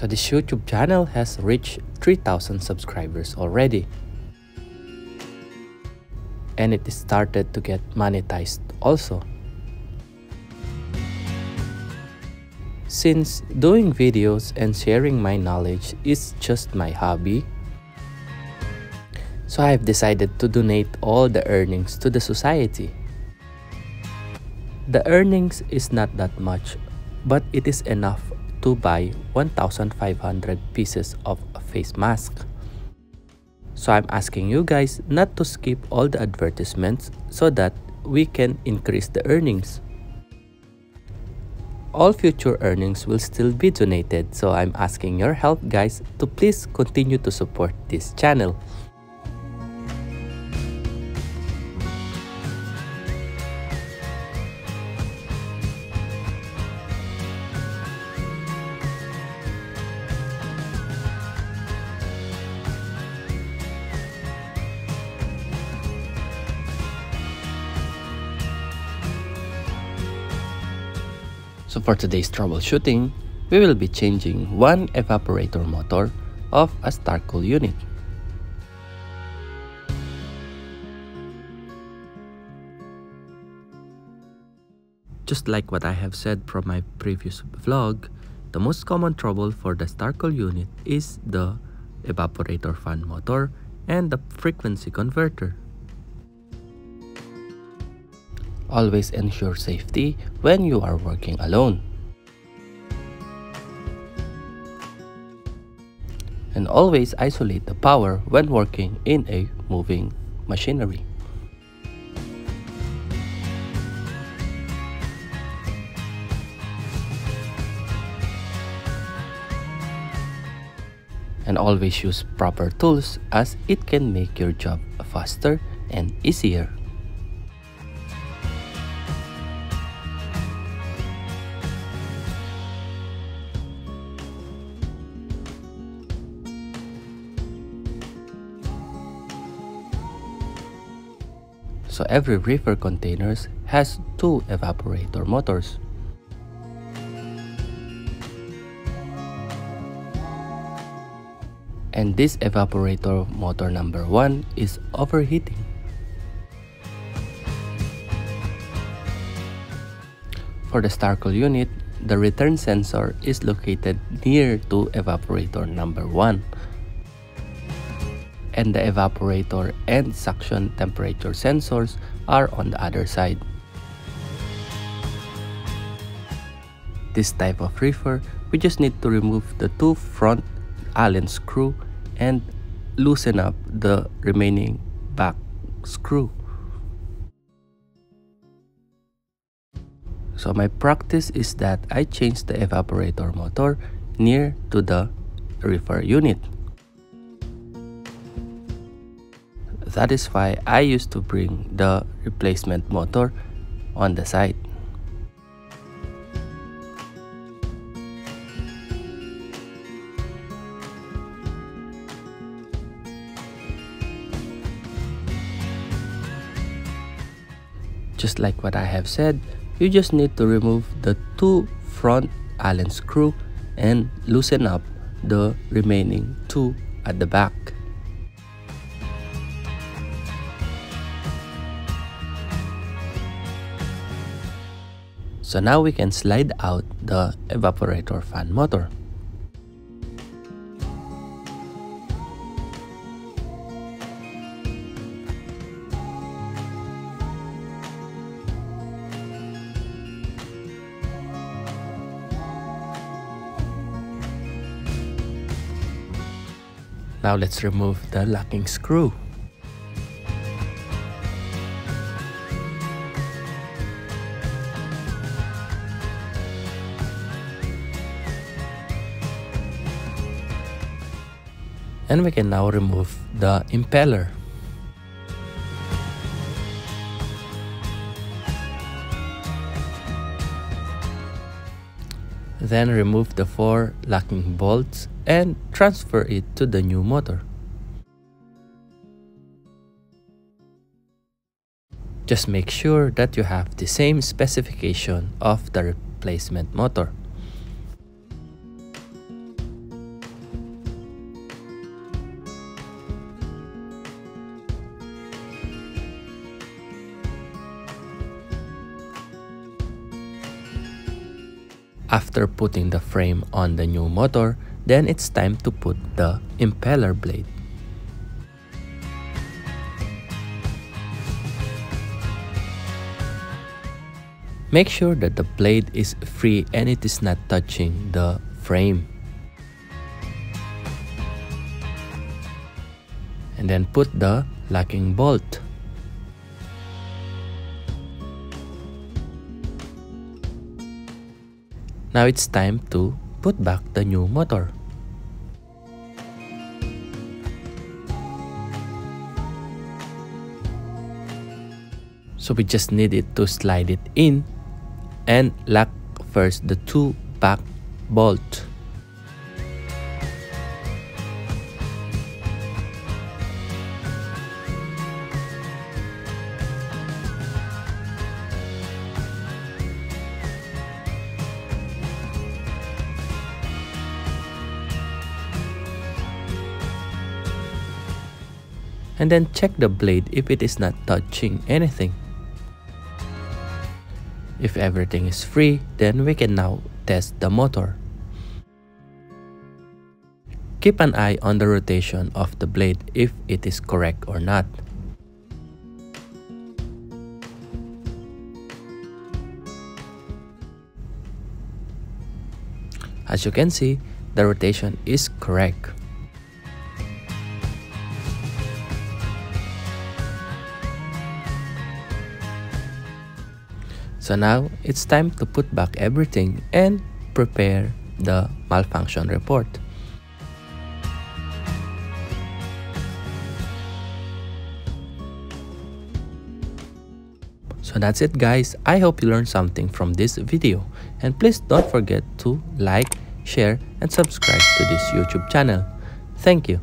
So this YouTube channel has reached 3000 subscribers already. And it started to get monetized also. Since doing videos and sharing my knowledge is just my hobby, so I have decided to donate all the earnings to the society. The earnings is not that much, but it is enough to buy 1,500 pieces of face mask. So I'm asking you guys not to skip all the advertisements so that we can increase the earnings. All future earnings will still be donated so I'm asking your help guys to please continue to support this channel. So for today's troubleshooting, we will be changing one evaporator motor of a Starcool unit. Just like what I have said from my previous vlog, the most common trouble for the Starcool unit is the evaporator fan motor and the frequency converter. Always ensure safety when you are working alone. And always isolate the power when working in a moving machinery. And always use proper tools as it can make your job faster and easier. So every reefer containers has two evaporator motors. And this evaporator motor number 1 is overheating. For the Starcool unit, the return sensor is located near to evaporator number 1 and the evaporator and suction temperature sensors are on the other side. This type of reefer, we just need to remove the two front Allen screw and loosen up the remaining back screw. So my practice is that I change the evaporator motor near to the reefer unit. That is why I used to bring the replacement motor on the side. Just like what I have said, you just need to remove the two front Allen screw and loosen up the remaining two at the back. So now we can slide out the evaporator fan motor. Now let's remove the locking screw. And we can now remove the impeller. Then remove the four locking bolts and transfer it to the new motor. Just make sure that you have the same specification of the replacement motor. After putting the frame on the new motor, then it's time to put the impeller blade. Make sure that the blade is free and it is not touching the frame. And then put the locking bolt. Now it's time to put back the new motor. So we just need it to slide it in and lock first the two back bolt. And then check the blade if it is not touching anything. If everything is free, then we can now test the motor. Keep an eye on the rotation of the blade if it is correct or not. As you can see, the rotation is correct. So now it's time to put back everything and prepare the malfunction report. So that's it guys, I hope you learned something from this video and please don't forget to like, share and subscribe to this YouTube channel. Thank you.